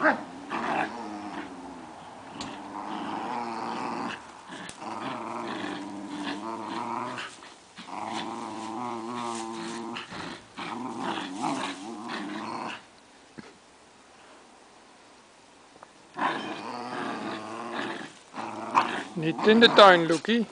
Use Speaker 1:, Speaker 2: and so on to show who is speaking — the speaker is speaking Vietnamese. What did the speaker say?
Speaker 1: Right.
Speaker 2: Niet in de tuin, Loekie.